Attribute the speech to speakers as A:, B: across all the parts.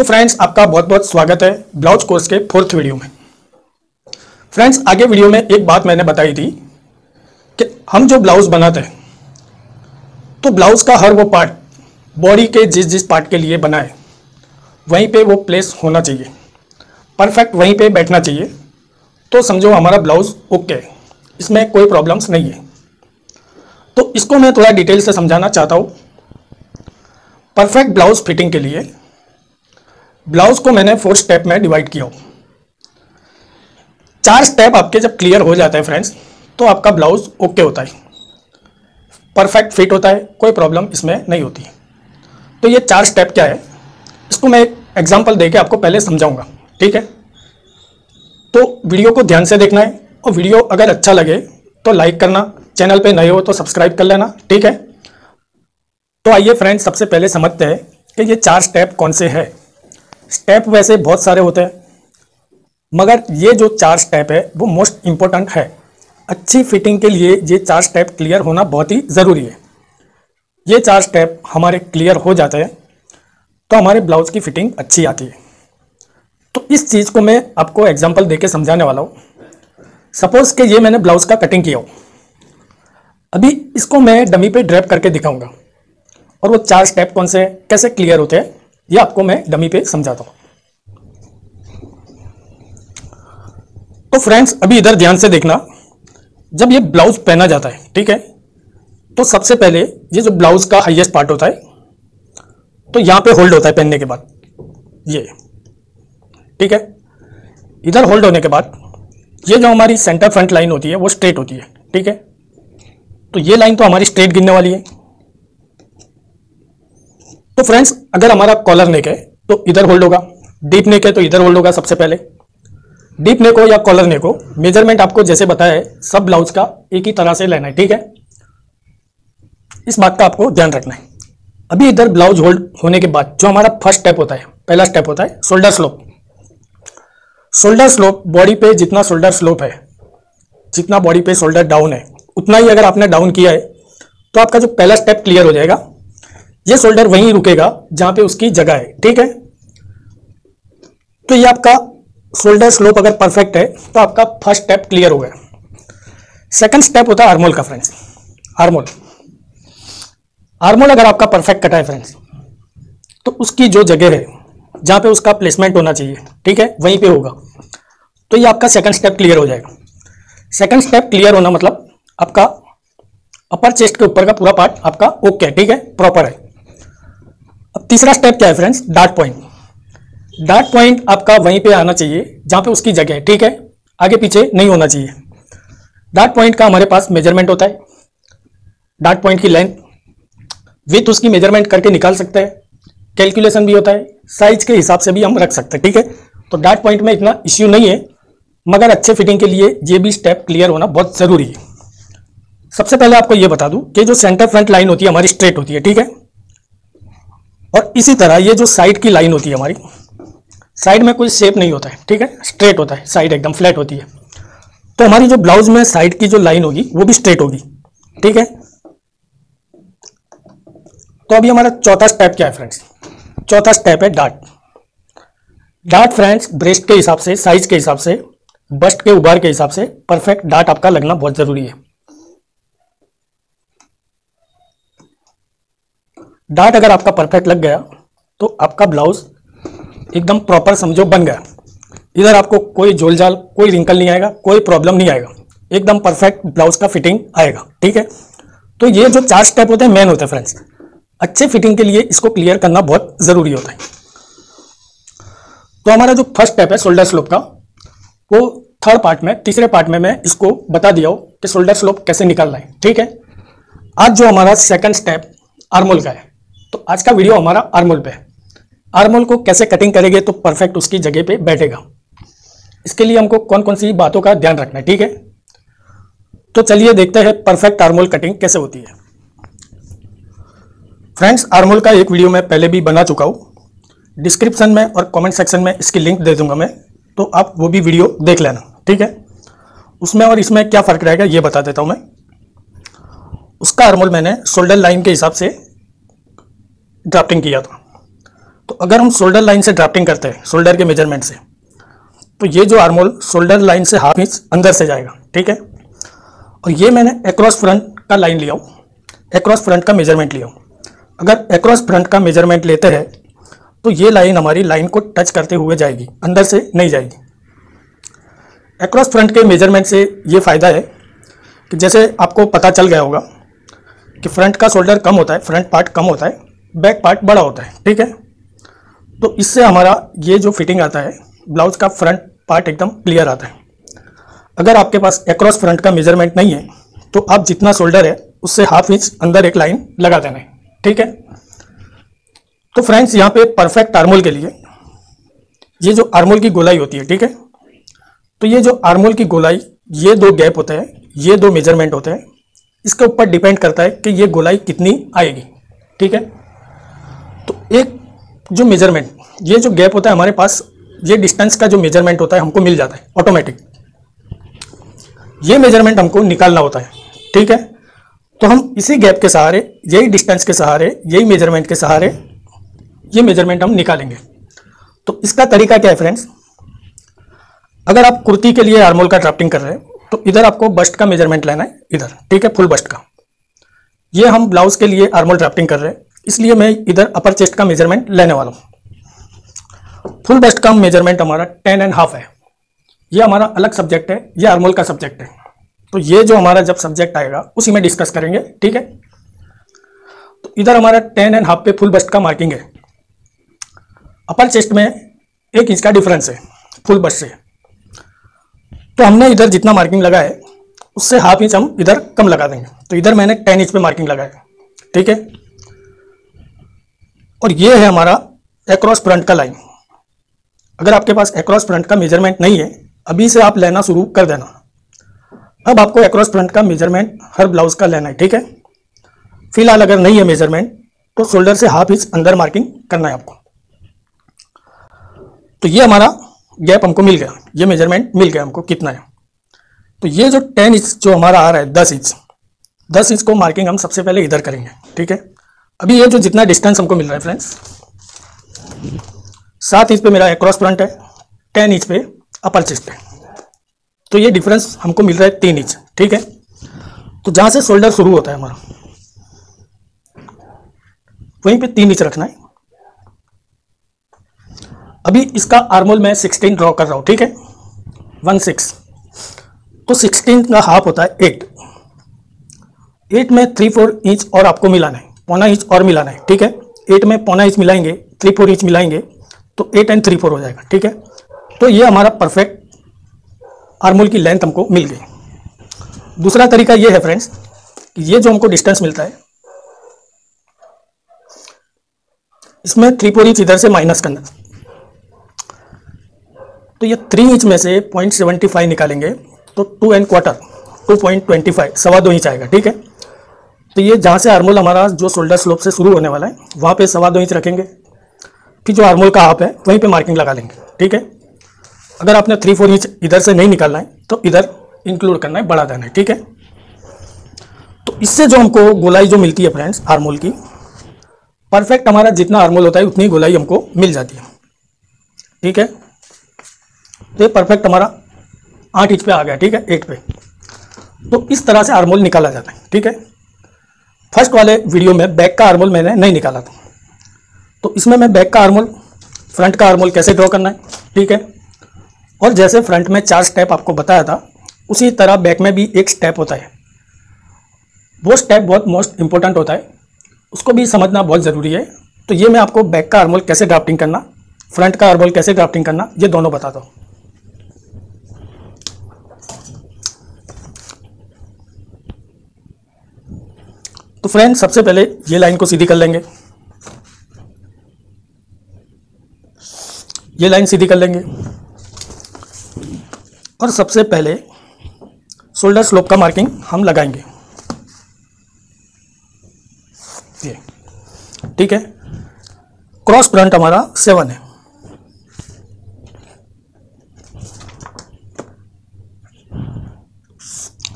A: तो फ्रेंड्स आपका बहुत बहुत स्वागत है ब्लाउज कोर्स के फोर्थ वीडियो में। फ्रेंड्स आगे वीडियो में एक बात मैंने बताई थी कि हम जो ब्लाउज बनाते हैं तो ब्लाउज का हर वो पार्ट बॉडी के जिस जिस पार्ट के लिए बनाए, वहीं पे वो प्लेस होना चाहिए। परफेक्ट वहीं पे बैठना चाहिए। तो समझो हमारा ब्लाउज ओके है इसमें कोई प्रॉब्लम्स नहीं है। तो इसको मैं थोड़ा डिटेल से समझाना चाहता हूँ। परफेक्ट ब्लाउज फिटिंग के लिए ब्लाउज को मैंने फोर स्टेप में डिवाइड किया। हूँ चार स्टेप आपके जब क्लियर हो जाते हैं फ्रेंड्स तो आपका ब्लाउज ओके होता है। परफेक्ट फिट होता है, कोई प्रॉब्लम इसमें नहीं होती। तो ये चार स्टेप क्या है? इसको मैं एक एग्ज़ाम्पल दे के आपको पहले समझाऊँगा, ठीक है? तो वीडियो को ध्यान से देखना है, और वीडियो अगर अच्छा लगे तो लाइक करना। चैनल पे नए हो तो सब्सक्राइब कर लेना, ठीक है? तो आइए फ्रेंड्स सबसे पहले समझते हैं कि ये चार स्टेप कौन से हैं। स्टेप वैसे बहुत सारे होते हैं, मगर ये जो चार स्टेप है, वो मोस्ट इम्पोर्टेंट है। अच्छी फिटिंग के लिए ये चार स्टेप क्लियर होना बहुत ही ज़रूरी है। ये चार स्टेप हमारे क्लियर हो जाते हैं तो हमारे ब्लाउज की फिटिंग अच्छी आती है। तो इस चीज़ को मैं आपको एग्जांपल देके समझाने वाला हूँ। सपोज़ कि ये मैंने ब्लाउज का कटिंग किया हो। अभी इसको मैं डमी पे ड्रैप करके दिखाऊँगा, और वो चार स्टेप कौन से कैसे क्लियर होते हैं ये आपको मैं डमी पे समझाता हूँ। तो फ्रेंड्स अभी इधर ध्यान से देखना, जब ये ब्लाउज पहना जाता है, ठीक है? तो सबसे पहले ये जो ब्लाउज का हाईएस्ट पार्ट होता है तो यहाँ पे होल्ड होता है पहनने के बाद, ये, ठीक है? इधर होल्ड होने के बाद, ये जो हमारी सेंटर फ्रंट लाइन होती है, वो स्ट्रेट होती है, ठीक है? तो ये लाइन तो हमारी स्ट्रेट गिनने वाली है। तो फ्रेंड्स अगर हमारा कॉलर नेक है तो इधर होल्ड होगा। डीप नेक है तो इधर होल्ड होगा सबसे पहले। डीप नेक हो या कॉलर नेक हो मेज़रमेंट आपको जैसे बताया है, सब ब्लाउज का एक ही तरह से लेना है, ठीक है? इस बात का आपको ध्यान रखना है। अभी इधर ब्लाउज होल्ड होने के बाद, जो हमारा फ़र्स्ट स्टेप होता है, पहला स्टेप होता है shoulder slope shoulder slope body पे जितना शोल्डर स्लोप है, जितना बॉडी पे शोल्डर डाउन है, उतना ही अगर आपने डाउन किया है तो आपका जो पहला स्टेप क्लियर हो जाएगा। ये शोल्डर वहीं रुकेगा, जहाँ पे उसकी जगह है, ठीक है? तो ये आपका शोल्डर स्लोप अगर परफेक्ट है तो आपका फ़र्स्ट स्टेप क्लियर हो गया। सेकंड स्टेप होता है आर्मोल का फ्रेंड्स आर्मोल आर्मोल अगर आपका परफेक्ट कटा है फ्रेंड्स तो उसकी जो जगह है, जहाँ पे उसका प्लेसमेंट होना चाहिए, ठीक है? वहीं पे होगा। तो ये आपका सेकंड स्टेप क्लियर हो जाएगा। सेकंड स्टेप क्लियर होना मतलब आपका अपर चेस्ट के ऊपर का पूरा पार्ट आपका ओके है, ठीक है? प्रॉपर है। अब तीसरा स्टेप क्या है friends dart point dart point आपका वहीं पे आना चाहिए, जहाँ पे उसकी जगह है, ठीक है? आगे पीछे नहीं होना चाहिए। डार्ट पॉइंट का हमारे पास मेज़रमेंट होता है। डार्ट पॉइंट की लेंथ विथ उसकी मेज़रमेंट करके निकाल सकते हैं। कैलकुलेशन भी होता है। साइज़ के हिसाब से भी हम रख सकते हैं, ठीक है? तो डार्ट पॉइंट में इतना इश्यू नहीं है, मगर अच्छे फिटिंग के लिए ये भी स्टेप क्लियर होना बहुत ज़रूरी है। सबसे पहले आपको ये बता दूँ कि जो सेंटर फ्रंट लाइन होती है, हमारी स्ट्रेट होती है, ठीक है? और इसी तरह ये जो साइड की लाइन होती है हमारी साइड में कोई शेप नहीं होता है, ठीक है? स्ट्रेट होता है साइड एकदम फ्लैट होती है। तो हमारी जो ब्लाउज में साइड की जो लाइन होगी, वो भी स्ट्रेट होगी, ठीक है? तो अभी हमारा चौथा स्टेप क्या है फ्रेंड्स चौथा स्टेप है डार्ट डार्ट फ्रेंड्स ब्रेस्ट के हिसाब से साइज़ के हिसाब से बस्ट के उबार के हिसाब से परफेक्ट डार्ट आपका लगना बहुत ज़रूरी है। डार्ट अगर आपका परफेक्ट लग गया तो आपका ब्लाउज एकदम प्रॉपर समझो बन गया। इधर आपको कोई जाल, कोई रिंकल नहीं आएगा, कोई प्रॉब्लम नहीं आएगा। एकदम परफेक्ट ब्लाउज का फिटिंग आएगा, ठीक है? तो ये जो चार स्टेप होते हैं मेन होते हैं फ्रेंड्स अच्छे फिटिंग के लिए इसको क्लियर करना बहुत ज़रूरी होता है। तो हमारा जो फ़र्स्ट स्टेप है शोल्डर स्लोप का, वो थर्ड पार्ट में, तीसरे पार्ट में मैं इसको बता दिया हूँ कि शोल्डर स्लोप कैसे निकालना है, ठीक है? आज जो हमारा सेकंड स्टेप आर्मोल का है तो आज का वीडियो हमारा आर्मोल पे है। आर्मोल को कैसे कटिंग करेंगे तो परफेक्ट उसकी जगह पे बैठेगा। इसके लिए हमको कौन कौन सी बातों का ध्यान रखना है, ठीक है? तो चलिए देखते हैं परफेक्ट आर्मोल कटिंग कैसे होती है। फ्रेंड्स आर्मोल का एक वीडियो मैं पहले भी बना चुका हूँ। डिस्क्रिप्शन में और कमेंट सेक्शन में इसकी लिंक दे दूँगा मैं। तो आप वो भी वीडियो देख लेना, ठीक है? उसमें और इसमें क्या फ़र्क रहेगा ये बता देता हूँ मैं। उसका आर्मोल मैंने शोल्डर लाइन के हिसाब से ड्राफ्टिंग किया था। तो अगर हम शोल्डर लाइन से ड्राफ्टिंग करते हैं शोल्डर के मेज़रमेंट से तो ये जो आर्मोल शोल्डर लाइन से हाफ़ इंच अंदर से जाएगा, ठीक है? और ये मैंने एक्रॉस फ्रंट का लाइन लिया हूँ एक्रॉस फ्रंट का मेज़रमेंट लिया हूँ। अगर एक्रॉस फ्रंट का मेज़रमेंट लेते हैं तो ये लाइन हमारी लाइन को टच करते हुए जाएगी, अंदर से नहीं जाएगी। एक्रॉस फ्रंट के मेज़रमेंट से ये फ़ायदा है कि जैसे आपको पता चल गया होगा कि फ्रंट का शोल्डर कम होता है फ्रंट पार्ट कम होता है बैक पार्ट बड़ा होता है, ठीक है? तो इससे हमारा ये जो फिटिंग आता है ब्लाउज का फ्रंट पार्ट एकदम क्लियर आता है। अगर आपके पास एक्रॉस फ्रंट का मेज़रमेंट नहीं है तो आप जितना शोल्डर है, उससे हाफ़ इंच अंदर एक लाइन लगा देना है, ठीक है? तो फ्रेंड्स यहाँ पे परफेक्ट आर्मोल के लिए, ये जो आर्मोल की गोलाई होती है, ठीक है? तो ये जो आर्मोल की गोलाई, ये दो गैप होते हैं, ये दो मेज़रमेंट होते हैं। इसके ऊपर डिपेंड करता है कि ये गोलाई कितनी आएगी, ठीक है? एक जो मेज़रमेंट ये जो गैप होता है हमारे पास, ये डिस्टेंस का जो मेज़रमेंट होता है, हमको मिल जाता है ऑटोमेटिक ये मेज़रमेंट हमको निकालना होता है, ठीक है? तो हम इसी गैप के सहारे, यही डिस्टेंस के सहारे, यही मेज़रमेंट के सहारे, ये मेज़रमेंट हम निकालेंगे. तो इसका तरीका क्या है फ्रेंड्स अगर आप कुर्ती के लिए आर्मोल का ड्राफ्टिंग कर रहे हैं तो इधर आपको बस्ट का मेज़रमेंट लेना है, इधर, ठीक है? फुल बस्ट का. ये हम ब्लाउज के लिए आर्मोल ड्राफ्टिंग कर रहे हैं इसलिए मैं इधर अपर चेस्ट का मेज़रमेंट लेने वाला हूँ। फुल बेस्ट का मेज़रमेंट हमारा टेन एंड हाफ़ है। ये हमारा अलग सब्जेक्ट है, ये आर्मोल का सब्जेक्ट है। तो ये जो हमारा जब सब्जेक्ट आएगा, उसी में डिस्कस करेंगे, ठीक है? तो इधर हमारा टेन एंड हाफ़ पे फुल बस्ट का मार्किंग है। अपर चेस्ट में एक इंच का डिफरेंस है फुल बस्ट से। तो हमने इधर जितना मार्किंग लगा है, उससे हाफ़ इंच हम इधर कम लगा देंगे। तो इधर मैंने टेन इंच पे मार्किंग लगाया ठीक है? और ये है हमारा एक्रॉस फ्रंट का लाइन अगर आपके पास एक्रॉस फ्रंट का मेज़रमेंट नहीं है, अभी से आप लेना शुरू कर देना। अब आपको एक्रॉस फ्रंट का मेज़रमेंट हर ब्लाउज का लेना है, ठीक है? फ़िलहाल अगर नहीं है मेज़रमेंट तो शोल्डर से हाफ़ इंच अंदर मार्किंग करना है आपको। तो ये हमारा गैप हमको मिल गया। ये मेज़रमेंट मिल गया हमको, कितना है? तो ये जो टेन इंच जो हमारा आ रहा है, दस इंच दस इंच को मार्किंग हम सबसे पहले इधर करेंगे, ठीक है? अभी ये जो जितना डिस्टेंस हमको मिल रहा है फ्रेंड्स सात इंच पे मेरा एक्रॉस फ्रंट है टेन इंच पे अपर चेस्ट है। तो ये डिफरेंस हमको मिल रहा है तीन इंच ठीक है? तो जहाँ से शोल्डर शुरू होता है हमारा, वहीं पे तीन इंच रखना है। अभी इसका आर्मोल मैं 16 ड्रॉ कर रहा हूँ, ठीक है? वन सिक्स तो 16 का हाफ़ होता है एट एट में थ्री फोर इंच और आपको मिलाना है। पौना इंच और मिलाना है, ठीक है? एट में पौना इंच मिलाएँगे थ्री फोर इंच मिलाएँगे तो एट एंड थ्री फोर हो जाएगा, ठीक है? तो ये हमारा परफेक्ट आर्मोल की लेंथ हमको मिल गई। दूसरा तरीका ये है फ्रेंड्स कि ये जो हमको डिस्टेंस मिलता है, इसमें थ्री फोर इंच इधर से माइनस करना। तो ये थ्री इंच में से पॉइंट सेवेंटी फाइव निकालेंगे तो two and quarter two point twenty five सवा दो इंच आएगा, ठीक है? तो ये जहाँ से आर्मोल हमारा जो शोल्डर स्लोप से शुरू होने वाला है, वहाँ पे सवा दो इंच रखेंगे फिर जो आर्मोल का हाफ़ है, वहीं पे मार्किंग लगा लेंगे, ठीक है? अगर आपने थ्री फोर इंच इधर से नहीं निकालना है तो इधर इंक्लूड करना है, बढ़ा देना है, ठीक है? तो इससे जो हमको गोलाई जो मिलती है फ्रेंड्स आर्मोल की परफेक्ट हमारा जितना आर्मोल होता है, उतनी गोलाई हमको मिल जाती है, ठीक है? तो ये परफेक्ट हमारा आठ इंच पे आ गया, ठीक है? एट पे। तो इस तरह से आर्मोल निकाला जाता है, ठीक है? फ़र्स्ट वाले वीडियो में बैक का आर्मोल मैंने नहीं निकाला था। तो इसमें मैं बैक का आर्मोल, फ्रंट का आर्मोल कैसे ड्रॉ करना है, ठीक है? और जैसे फ्रंट में चार स्टेप आपको बताया था, उसी तरह बैक में भी एक स्टेप होता है। वो स्टेप बहुत मोस्ट इंपॉर्टेंट होता है। उसको भी समझना बहुत ज़रूरी है। तो ये मैं आपको बैक का आर्मोल कैसे ड्राफ्टिंग करना, फ्रंट का आर्मोल कैसे ड्राफ्टिंग करना, ये दोनों बताता हूँ। तो फ्रेंड सबसे पहले ये लाइन को सीधी कर लेंगे। ये लाइन सीधी कर लेंगे। और सबसे पहले शोल्डर स्लोप का मार्किंग हम लगाएँगे। ये, ठीक है? क्रॉस फ्रंट हमारा सेवन है।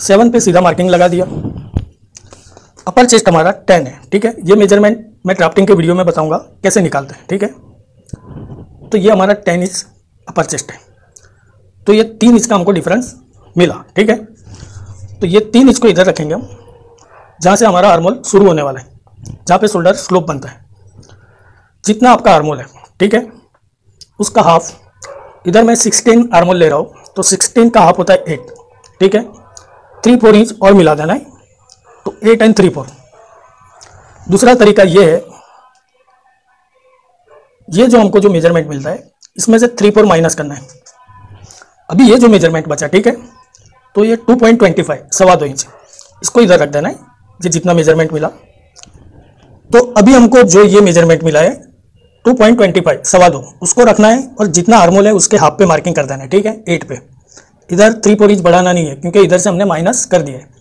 A: सेवन पे सीधा मार्किंग लगा दिया। अपर चेस्ट हमारा टेन है, ठीक है? ये मेज़रमेंट मैं ड्राफ्टिंग के वीडियो में बताऊँगा, कैसे निकालते हैं, ठीक है? तो ये हमारा टेन इंच अपर चेस्ट है। तो ये तीन का हमको डिफरेंस मिला, ठीक है? तो ये तीन को इधर रखेंगे हम, जहाँ से हमारा आर्मोल शुरू होने वाला है, जहाँ पे शोल्डर स्लोप बनता है। जितना आपका आर्मोल है, ठीक है? उसका हाफ़ इधर मैं 16 आर्मोल ले रहा हूँ तो 16 का हाफ़ होता है 8 ठीक है? थ्री फोर इंच और मिला देना है। तो एट एंड थ्री फोर दूसरा तरीका ये है, ये जो हमको जो मेज़रमेंट मिलता है, इसमें से थ्री फोर माइनस करना है। अभी ये जो मेज़रमेंट बचा, ठीक है तो ये टू पॉइंट ट्वेंटी फाइव सवा दो इंच इसको इधर रख देना है, ये जितना मेज़रमेंट मिला। तो अभी हमको जो ये मेज़रमेंट मिला है 2.25 सवा दो, उसको रखना है और जितना हार्मोल है, उसके हाफ़ पे मार्किंग कर देना है, ठीक है एट पे। इधर थ्री फोर इंच बढ़ाना नहीं है, क्योंकि इधर से हमने माइनस कर दिया है।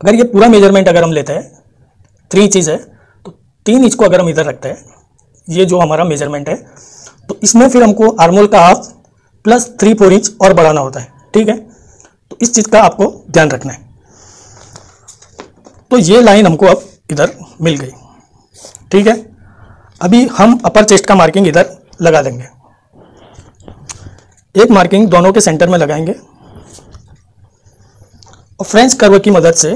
A: अगर ये पूरा मेज़रमेंट अगर हम लेते हैं थ्री इंचज़ है तो तीन इंच को अगर हम इधर रखते हैं, ये जो हमारा मेज़रमेंट है तो इसमें फिर हमको आर्मोल का half plus three four inch और बढ़ाना होता है, ठीक है? तो इस चीज़ का आपको ध्यान रखना है। तो ये लाइन हमको अब इधर मिल गई, ठीक है? अभी हम अपर चेस्ट का मार्किंग इधर लगा देंगे। एक मार्किंग दोनों के सेंटर में लगाएँगे। और फ्रेंच कर्व की मदद से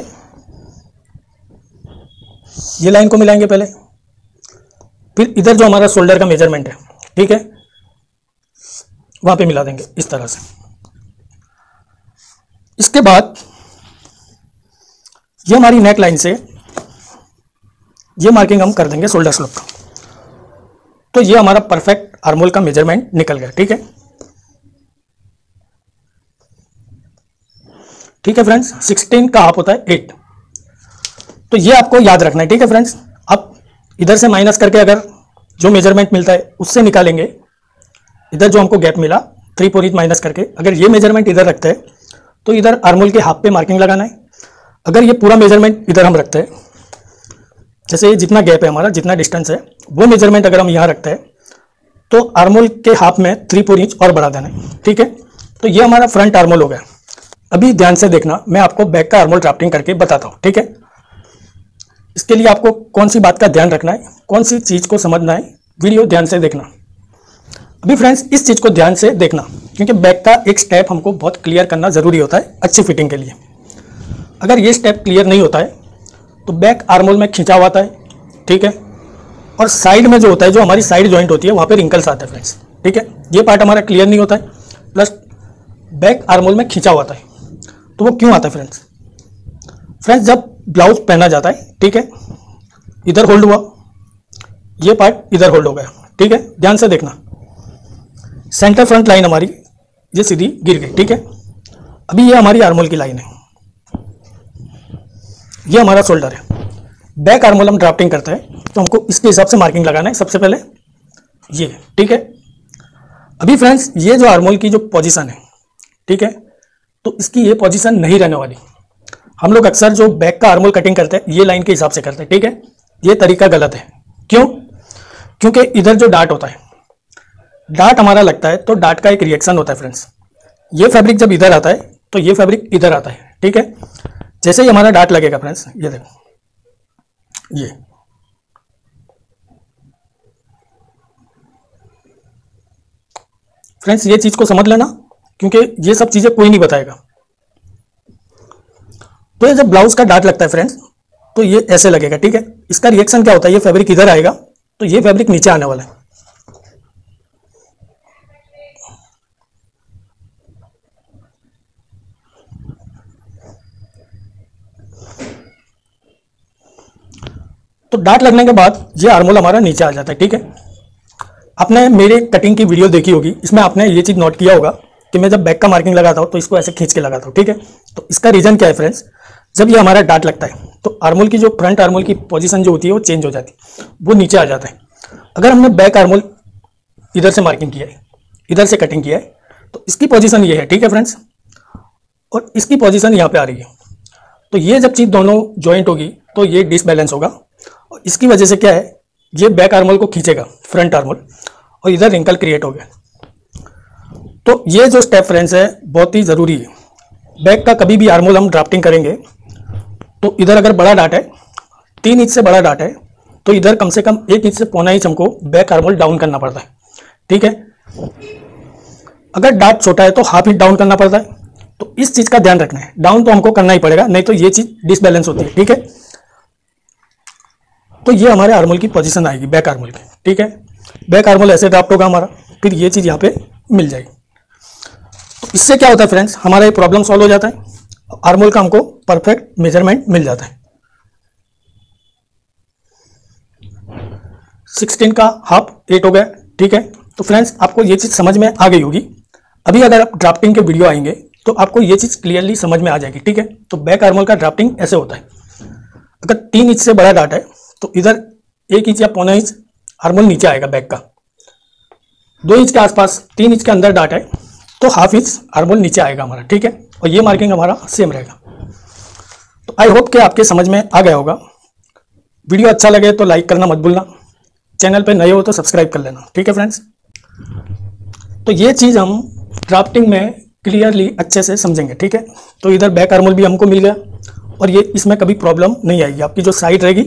A: ये लाइन को मिलाएँगे पहले। फिर इधर जो हमारा शोल्डर का मेज़रमेंट है, ठीक है? वहाँ पे मिला देंगे इस तरह से। इसके बाद ये हमारी नेक लाइन से ये मार्किंग हम कर देंगे शोल्डर स्लोप का। तो ये हमारा परफेक्ट आर्मोल का मेज़रमेंट निकल गया, ठीक है? ठीक है फ्रेंड्स 16 का हाफ़ होता है एट तो ये आपको याद रखना है, ठीक है फ्रेंड्स अब इधर से माइनस करके अगर जो मेज़रमेंट मिलता है, उससे निकालेंगे। इधर जो हमको गैप मिला थ्री फोर इंच माइनस करके, अगर ये मेज़रमेंट इधर रखते हैं तो इधर आर्मोल के हाफ़ पे मार्किंग लगाना है। अगर ये पूरा मेज़रमेंट इधर हम रखते हैं, जैसे ये जितना गैप है हमारा, जितना डिस्टेंस है, वो मेज़रमेंट अगर हम यहाँ रखते हैं तो आर्मोल के हाफ़ में थ्री फोर इंच और बढ़ा देना है, ठीक है? तो ये हमारा फ्रंट आर्मोल हो गया। अभी ध्यान से देखना, मैं आपको बैक का आर्मोल ड्राफ्टिंग करके बताता हूँ, ठीक है? इसके लिए आपको कौन सी बात का ध्यान रखना है, कौन सी चीज़ को समझना है, वीडियो ध्यान से देखना। अभी फ्रेंड्स इस चीज़ को ध्यान से देखना, क्योंकि बैक का एक स्टेप हमको बहुत क्लियर करना ज़रूरी होता है, अच्छी फिटिंग के लिए। अगर ये स्टेप क्लियर नहीं होता है तो बैक आर्मोल में खिंचा हुआ है ठीक है? और साइड में जो होता है, जो हमारी साइड जॉइंट होती है, वहाँ पर रिंकल्स आते हैं फ्रेंड्स ठीक है? ये पार्ट हमारा क्लियर नहीं होता है प्लस बैक आर्मोल में खिंचा हुआ है तो वो क्यों आता है फ्रेंड्स फ्रेंड्स जब ब्लाउज पहना जाता है, ठीक है, इधर होल्ड हुआ, ये पार्ट इधर होल्ड हो गया, ठीक है, ध्यान से देखना। सेंटर फ्रंट लाइन हमारी, ये सीधी गिर गई, ठीक है। अभी ये हमारी आर्मोल की लाइन है। ये हमारा शोल्डर है। बैक आर्मोल हम ड्राफ्टिंग करते हैं तो हमको इसके हिसाब से मार्किंग लगाना है, सबसे पहले ये, ठीक है। अभी फ्रेंड्स ये जो आर्मोल की जो पोजीशन है, ठीक है तो इसकी ये पोजीशन नहीं रहने वाली। हम लोग अक्सर जो बैक का आर्मोल कटिंग करते हैं, ये लाइन के हिसाब से करते हैं, ठीक है? ये तरीका गलत है। क्यों? क्योंकि इधर जो डाट होता है डाट हमारा लगता है तो डाट का एक रिएक्शन होता है फ्रेंड्स ये फैब्रिक जब इधर आता है तो ये फैब्रिक इधर आता है, ठीक है? जैसे ही हमारा डाट लगेगा फ्रेंड्स ये देखो, ये। फ्रेंड्स ये चीज़ को समझ लेना। क्योंकि ये सब चीज़ें कोई नहीं बताएगा। तो ये जब ब्लाउज का डाट लगता है फ्रेंड्स तो ये ऐसे लगेगा, ठीक है? इसका रिएक्शन क्या होता है? ये फैब्रिक इधर आएगा तो ये फैब्रिक नीचे आने वाला है। तो डाट लगने के बाद ये आर्मोल हमारा नीचे आ जाता है, ठीक है? आपने मेरे कटिंग की वीडियो देखी होगी, इसमें आपने ये चीज़ नोट किया होगा कि मैं जब बैक का मार्किंग लगाता हूँ तो इसको ऐसे खींच के लगाता हूँ, ठीक है? तो इसका रीज़न क्या है फ्रेंड्स जब ये हमारा डाट लगता है तो आर्मोल की जो फ्रंट आर्मोल की पोजीशन जो होती है, वो चेंज हो जाती है, वो नीचे आ जाता है। अगर हमने बैक आर्मोल इधर से मार्किंग किया है, इधर से कटिंग किया है तो इसकी पोजिशन ये है, ठीक है फ्रेंड्स और इसकी पोजिशन यहाँ पे आ रही है। तो ये जब चीज़ दोनों ज्वाइंट होगी तो ये डिसबैलेंस होगा। और इसकी वजह से क्या है, ये बैक आर्मोल को खींचेगा फ्रंट आर्मोल और इधर रिंकल क्रिएट हो गया। तो ये जो स्टेप फ्रेंड्स है, बहुत ही ज़रूरी है। बैक का कभी भी आर्मोल हम ड्राफ्टिंग करेंगे तो इधर अगर बड़ा डाट है, तीन इंच से बड़ा डाट है तो इधर कम से कम एक इंच से पौना इंच हमको बैक आर्मोल डाउन करना पड़ता है। ठीक है? अगर डाट छोटा है तो हाफ़ इंच डाउन करना पड़ता है। तो इस चीज़ का ध्यान रखना है। डाउन तो हमको करना ही पड़ेगा, नहीं तो ये चीज़ डिसबैलेंस होती है। ठीक है? तो ये हमारे आर्मोल की पोजीशन आएगी बैक आर्मोल की। ठीक है? बैक आर्मोल ऐसे ड्राफ्ट होगा हमारा, फिर ये चीज़ यहाँ पे मिल जाएगी। इससे क्या होता है फ्रेंड्स हमारा ये प्रॉब्लम सॉल्व हो जाता है। आर्मोल का हमको परफेक्ट मेज़रमेंट मिल जाता है। सिक्सटीन का हाफ़ एट हो गया, ठीक है? तो फ्रेंड्स आपको ये चीज़ समझ में आ गई होगी। अभी अगर आप ड्राफ्टिंग के वीडियो आएँगे तो आपको ये चीज़ क्लियरली समझ में आ जाएगी, ठीक है? तो बैक आर्मोल का ड्राफ्टिंग ऐसे होता है। अगर तीन इंच से बड़ा डाटा है तो इधर एक इंच या पौना इंच हार्मोन नीचे आएगा बैक का। दो इंच के आसपास तीन इंच के अंदर डाटा है तो हाफ़ इंच हार्मोन नीचे आएगा हमारा, ठीक है? और ये मार्किंग हमारा सेम रहेगा। तो आई होप कि आपके समझ में आ गया होगा। वीडियो अच्छा लगे तो लाइक करना मत भूलना। चैनल पे नए हो तो सब्सक्राइब कर लेना, ठीक है फ्रेंड्स तो ये चीज़ हम ड्राफ्टिंग में क्लियरली अच्छे से समझेंगे, ठीक है? तो इधर बैक आर्मोल भी हमको मिल गया, और ये इसमें कभी प्रॉब्लम नहीं आएगी। आपकी जो साइड रहेगी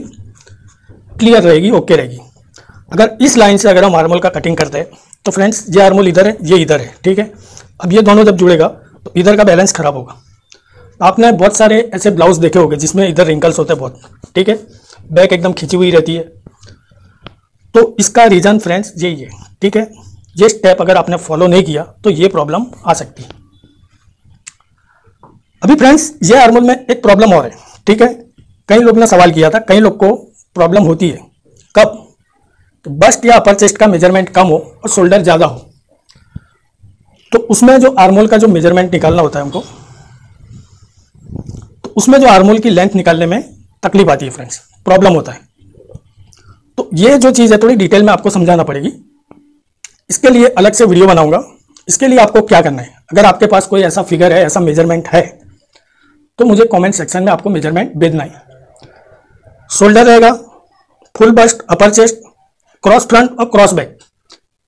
A: क्लियर रहेगी ओके रहेगी। अगर इस लाइन से अगर हम आर्मोल का कटिंग करते हैं तो फ्रेंड्स ये आर्मोल इधर है, ये इधर है, ठीक है? अब ये दोनों जब जुड़ेगा तो इधर का बैलेंस खराब होगा। आपने बहुत सारे ऐसे ब्लाउज देखे होंगे जिसमें इधर रिंकल्स होते हैं बहुत, ठीक है? बैक एकदम खिंची हुई रहती है। तो इसका रीज़न फ्रेंड्स यही है ठीक है? ये स्टेप अगर आपने फॉलो नहीं किया तो ये प्रॉब्लम आ सकती है। अभी फ्रेंड्स ये हार्मोन में एक प्रॉब्लम और है, ठीक है? कई लोग ने सवाल किया था, कई लोग को प्रॉब्लम होती है। कब? तो बस्ट या अपर चेस्ट का मेज़रमेंट कम हो और शोल्डर ज़्यादा हो। तो उसमें जो आर्मोल का जो मेज़रमेंट निकालना होता है हमको तो उसमें जो आर्मोल की लेंथ निकालने में तकलीफ़ आती है फ्रेंड्स प्रॉब्लम होता है। तो ये जो चीज़ है, थोड़ी डिटेल में आपको समझाना पड़ेगी। इसके लिए अलग से वीडियो बनाऊँगा। इसके लिए आपको क्या करना है? अगर आपके पास कोई ऐसा फिगर है, ऐसा मेज़रमेंट है तो मुझे कमेंट सेक्शन में आपको मेज़रमेंट भेजना है। शोल्डर रहेगा full bust upper chest cross front और क्रॉस बैक।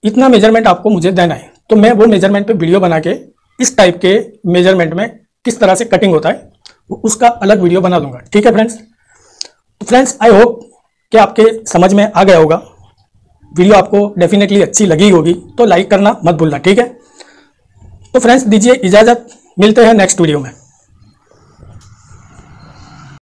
A: इतना मेज़रमेंट आपको मुझे देना है। तो मैं वो मेज़रमेंट पे वीडियो बना के, इस टाइप के मेज़रमेंट में किस तरह से कटिंग होता है उसका अलग वीडियो बना दूँगा। ठीक है फ्रेंड्स तो फ्रेंड्स आई होप कि आपके समझ में आ गया होगा। वीडियो आपको डेफिनेटली अच्छी लगी होगी तो लाइक करना मत भूलना, ठीक है? तो फ्रेंड्स दीजिए इजाज़त। मिलते हैं नेक्स्ट वीडियो में।